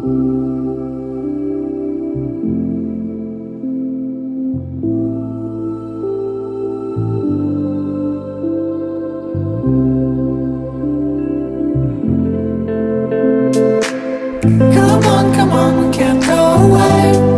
Come on, come on, we can't go away.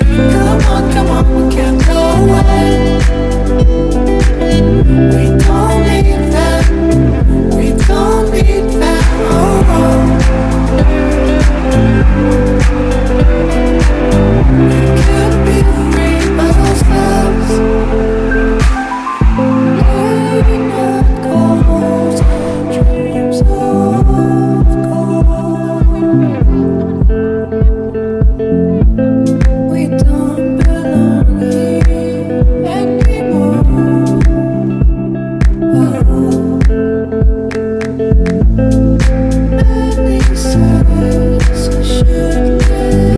Come on, come on, we can't go away.